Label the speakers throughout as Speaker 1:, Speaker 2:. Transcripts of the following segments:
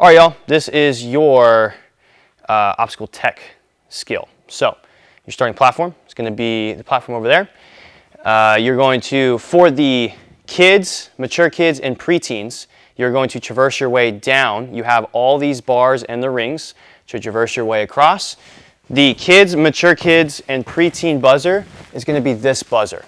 Speaker 1: All right, y'all, this is your uh, obstacle tech skill. So your starting platform is gonna be the platform over there. Uh, you're going to, for the kids, mature kids and preteens, you're going to traverse your way down. You have all these bars and the rings to traverse your way across. The kids, mature kids, and preteen buzzer is gonna be this buzzer.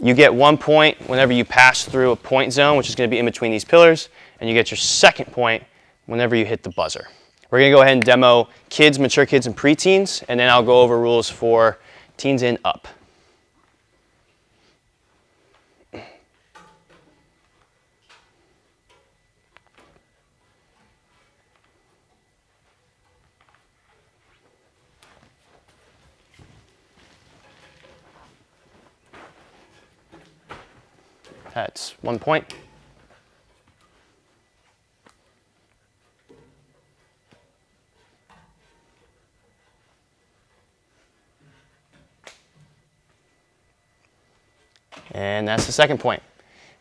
Speaker 1: You get one point whenever you pass through a point zone, which is gonna be in between these pillars, and you get your second point whenever you hit the buzzer. We're gonna go ahead and demo kids, mature kids, and preteens, and then I'll go over rules for teens and up. That's one point. And that's the second point.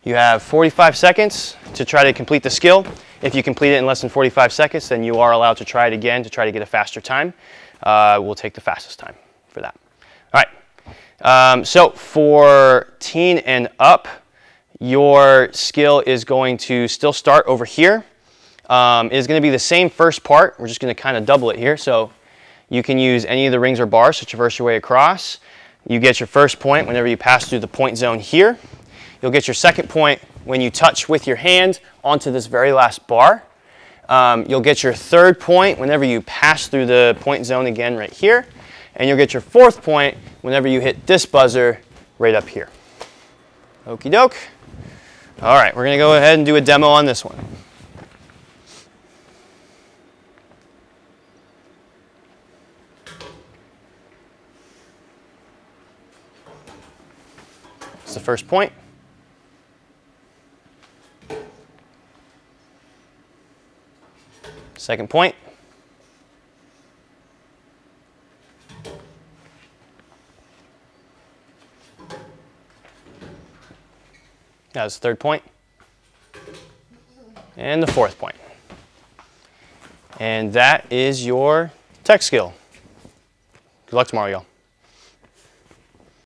Speaker 1: You have 45 seconds to try to complete the skill. If you complete it in less than 45 seconds, then you are allowed to try it again to try to get a faster time. Uh, we'll take the fastest time for that. All right. Um, so for teen and up, your skill is going to still start over here. Um, it is going to be the same first part. We're just going to kind of double it here. So you can use any of the rings or bars to traverse your way across. You get your first point whenever you pass through the point zone here. You'll get your second point when you touch with your hand onto this very last bar. Um, you'll get your third point whenever you pass through the point zone again right here. And you'll get your fourth point whenever you hit this buzzer right up here. Okie doke. All right, we're gonna go ahead and do a demo on this one. It's the first point. Second point. That's the third point. And the fourth point. And that is your tech skill. Good luck tomorrow, y'all.